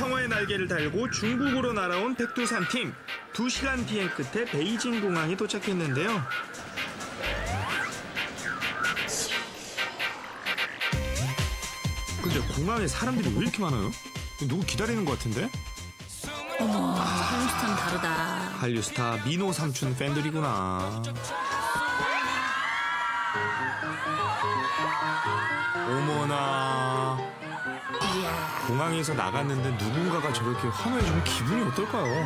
평화의 날개를 달고 중국으로 날아온 백두산 팀. 2시간 비행 끝에 베이징 공항에 도착했는데요. 근데 공항에 사람들이 왜 이렇게 많아요? 누구 기다리는 것 같은데? 어머, 한국스타는 다르다. 한류스타 민호 삼촌 팬들이구나. 어머나. 공항에서 나갔는데 누군가가 저렇게 환호해주면 기분이 어떨까요?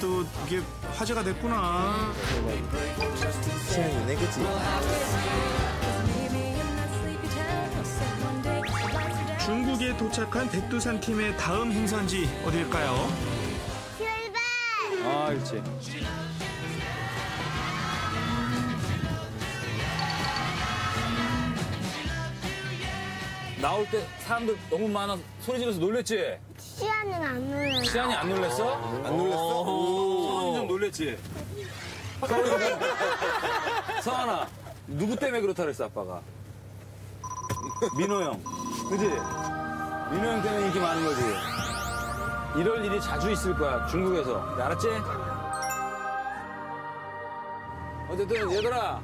또 이게 화제가 됐구나. 시간이네, 그치? 중국에 도착한 백두산 팀의 다음 행선지 어디일까요? 출발! 아, 그렇지. 나올 때 사람들 너무 많아 소리 지르서 놀랬지? 시안은 안 놀랐어. 시안이 안 놀랬어? 안 놀랬어? 서원이 좀 놀랬지? 서원아 누구 때문에 그렇다 그랬어 아빠가? 민호 형 그지? 민호 형 때문에 인기 많은 거지? 이럴 일이 자주 있을 거야 중국에서 알았지? 어쨌든 얘들아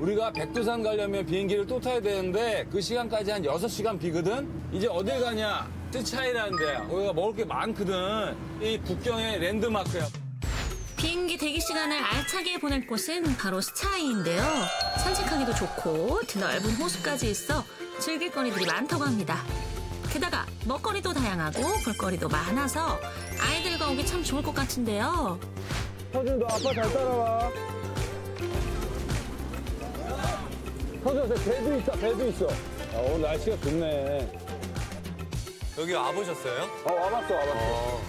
우리가 백두산 가려면 비행기를 또 타야 되는데 그 시간까지 한 6시간 비거든? 이제 어딜 가냐? 뜨차이라는 데야. 여기가 먹을 게 많거든. 이 북경의 랜드마크야. 비행기 대기 시간을 알차게 보낼 곳은 바로 스차이인데요. 산책하기도 좋고 드넓은 호수까지 있어 즐길 거리들이 많다고 합니다. 게다가 먹거리도 다양하고 볼거리도 많아서 아이들과 오기 참 좋을 것 같은데요. 서준, 너 아빠 잘 따라와. 저 배도 있다, 배도 있어. 아, 오늘 날씨가 좋네. 여기 와보셨어요? 어, 와봤어, 와봤어.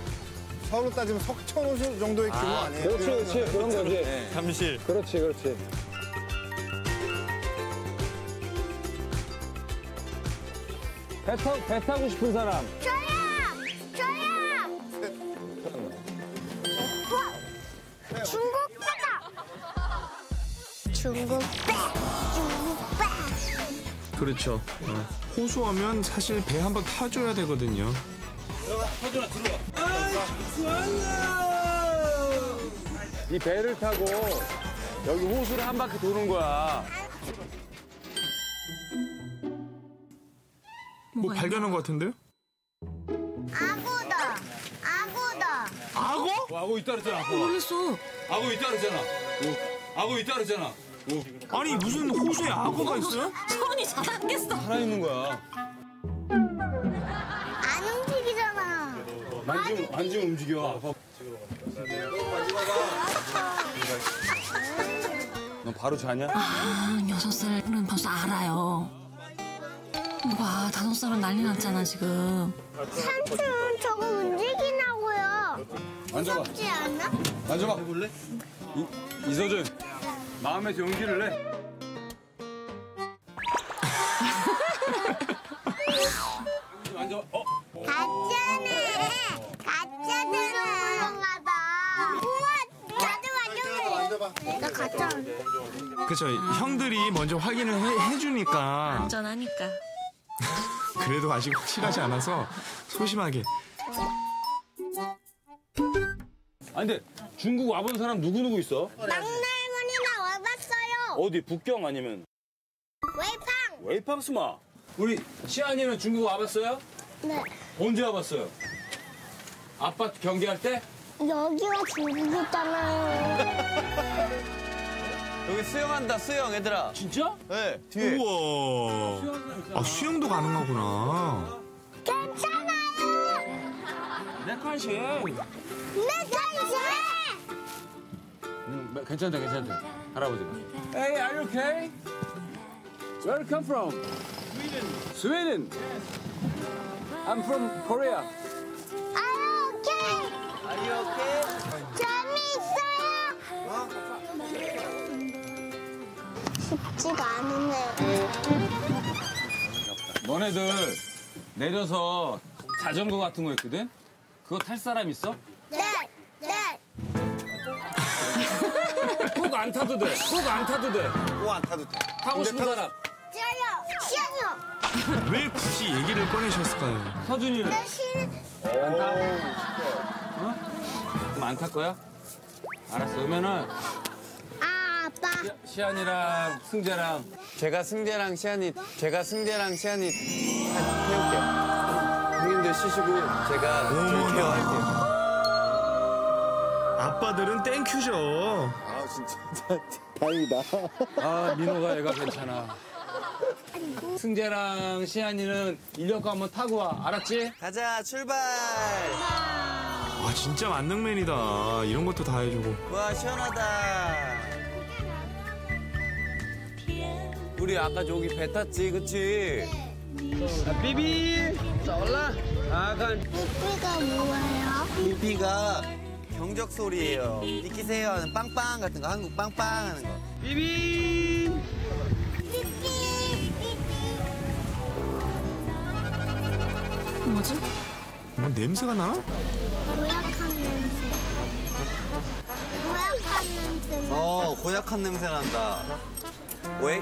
서울로 따지면 석천호수 정도의 규모 아, 니에요 그렇지, 그렇지. 그런 거지. 네. 잠실. 그렇지, 그렇지. 배, 타, 배 타고 싶은 사람. 저요! 저요! 와! 중국 빼다! 중국 빼! 중국 빼! 그렇죠. 어, 호수 오면 사실 배 한번 타줘야 되거든요. 이 배를 타고 여기 호수를 한 바퀴 도는 거야. 뭐 발견한 것 같은데요? 아구다! 아구다! 악어? 악어 있다 그랬잖아, 아빠. 놀랬어. 악어 있다 그랬잖아. 악어 있다 그랬잖아. 아니 무슨 호수에 악어가 있어요? 손이 잡았겠어. 살아있는 거야. 안 움직이잖아. 만지면, 만지면 움직여. 너 바로 자냐? 아, 여섯 살은 벌써 알아요. 봐, 다섯 살은 난리 났잖아, 지금. 삼촌 저거 움직이나고요. 만져봐. 무섭지 않아? 만져봐. 해볼래? 이, 이서준, 마음에서 용기를 내. 만져봐. 어? 가짜네. 가짜 들어오는가 봐. 우와, 나도 만져볼래. 나 가짜. 그쵸. 형들이 먼저 확인을 해, 해주니까 안전하니까. 그래도 아직 확실하지 않아서 소심하게. 아니, 근데 중국 와본 사람 누구 누구 있어? 막내 어디? 북경 아니면? 웨이팡. 웨이팡 스마. 우리 시안이는 중국 와봤어요? 네. 언제 와봤어요? 아빠 경기할 때? 여기가 중국이잖아요. 여기 수영한다, 수영, 얘들아. 진짜? 네, 뒤에. 우와. 아, 수영도 가능하구나. 괜찮아요. 내 관심. 내 자신. 음, 괜찮다, 괜찮다. 할아버지가. Hey, are you okay? Where you come from? Sweden. Sweden. I'm from Korea. Are you okay? Are you okay? 재미있어요. 쉽지가 않으네요. 너네들 내려서 자전거 같은 거 있거든? 그거 탈 사람 있어? 안 타도 돼. 꼭 안 타도 돼. 뭐안 타도 돼. 타고 싶은 사람. 저요, 시연요. 왜 굳이 얘기를 꺼내셨을까요? 서준이는 내 실, 그럼 안 탈 거야? 알았어. 그러면은 아, 아빠. 시안이랑 승재랑 제가 승재랑 시안이, 제가 승재랑 시안이 태울게요. 형님들 쉬시고 제가 좀 케어할게요. 아빠들은 땡큐죠. 아, 진짜. 다행이다. 아 민호가 애가 괜찮아. 승재랑 시안이는 인력거 한번 타고 와. 알았지? 가자, 출발! 아 진짜 만능맨이다. 이런 것도 다 해주고. 와, 시원하다. 우리 아까 저기 배 탔지, 그치? 삐삐가 뭐예요? 삐삐가 경적 소리예요. 비키세요 하는 빵빵 같은 거, 한국 빵빵 하는 거. 삐삐. 뭐지? 뭐 냄새가 나? 고약한 냄새. 고약한 냄새. 어, 고약한 냄새 난다. 왜?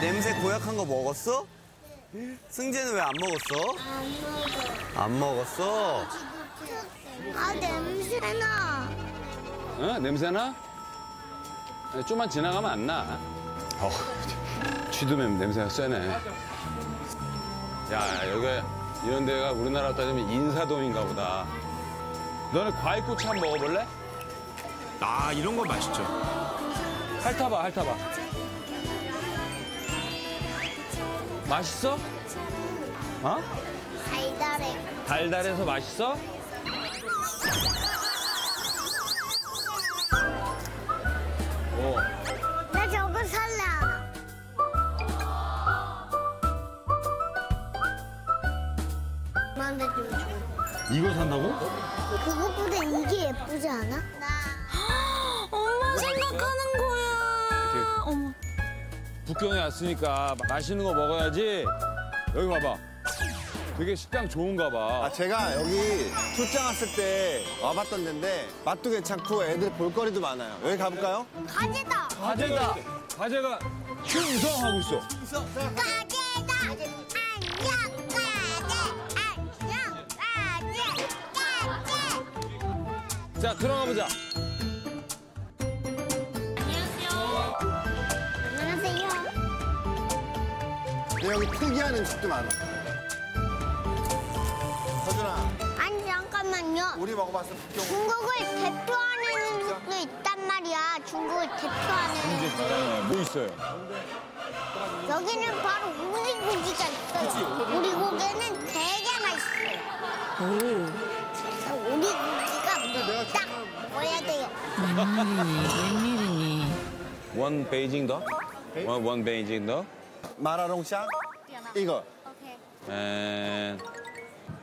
냄새 고약한 거 먹었어? 승재는 왜 안 먹었어? 안 먹어. 안 먹었어? 아, 냄새나. 어? 냄새나? 좀만 지나가면 안 나. 어, 쥐두면 냄새가 세네. 야, 여기 이런 데가 우리나라 따지면 인사동인가 보다. 너네 과일꼬치 한번 먹어볼래? 아 이런 거 맛있죠. 핥아봐, 핥아봐. 맛있어? 어? 달달해. 달달해서 맛있어? 오, 나 저거 살래. 알아. 만들어줘. 이거 산다고? 그것보다 이게 예쁘지 않아? 나. 생각하는 거야. 어머. 북경에 왔으니까 맛있는 거 먹어야지. 여기 봐봐. 되게 식당 좋은가 봐. 아, 제가 여기 출장 왔을 때 와봤던 데인데 맛도 괜찮고 애들 볼거리도 많아요. 여기 가볼까요? 가재다. 과제다. 과제가 충성 하고 있어. 가재다. 안녕 가재. 안녕 가재. 가재. 자, 들어가 보자. 근데 여기 특이한 음식도 많아. 서준아, 아니 잠깐만요. 우리 먹어봤어, 북경. 중국을 대표하는 음식도 있단 말이야. 중국을 대표하는. 뭐 있어요? 여기는 바로 오리고기가 있어요. 오리고기는 되게나 있어요. 그래서 오리고기가 딱 먹어야 돼요. 웬일이니 웬일이니. 원 베이징 더? 원, 원 베이징 더? 마라롱샹? 이거. 에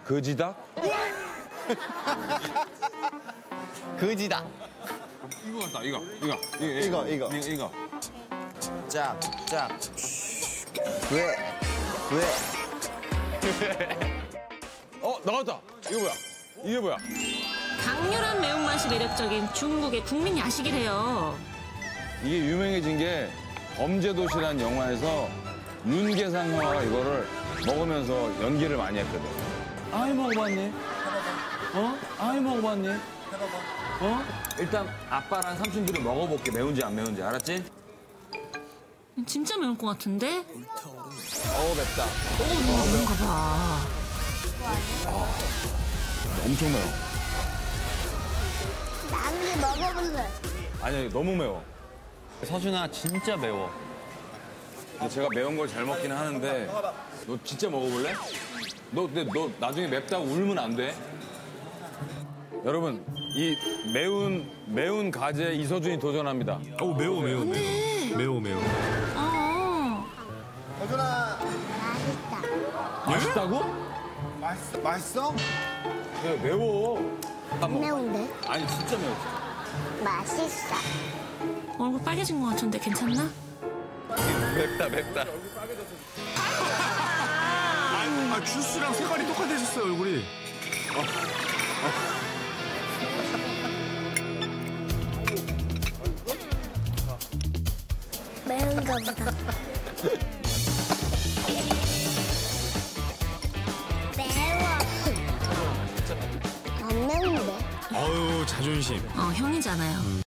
거지다? 그지다. 이거 같다, 이거. 이거. 이거, 이거. 이거, 이거. 짝, 짝. 왜? 왜? 어, 나왔다. 이거 뭐야? 이게 뭐야? 강렬한 매운맛이 매력적인 중국의 국민 야식이래요. 이게 유명해진 게 범죄도시란 영화에서 윤계상화가 이거를 먹으면서 연기를 많이 했거든. 아이 먹어봤니? 어? 아이 먹어봤니? 어? 일단 아빠랑 삼촌들이 먹어볼게. 매운지 안 매운지 알았지? 진짜 매울 것 같은데? 어우 맵다. 어, 그런가 봐. 엄청 매워. 나한개 먹어볼래. 아니 너무 매워. 서준아 진짜 매워. 제가 매운 걸 잘 먹긴 하는데 너 진짜 먹어볼래? 너 근데 너 나중에 맵다고 울면 안 돼. 여러분 이 매운 매운 가재 이서준이 도전합니다. 오 매워 매워 매워 매워 매워. 어. 서준아, 맛있다. 맛있다고? 맛있어? 맛있어? 야, 매워. 안 매운데? 아니 진짜 매워. 맛있어. 얼굴 빨개진 것 같은데 괜찮나? 맵다 맵다. 아, 아 주스랑 색깔이 똑같아졌어요 얼굴이. 매운가 보다. 매워. 안 매운데? 어유 자존심. 어, 형이잖아요.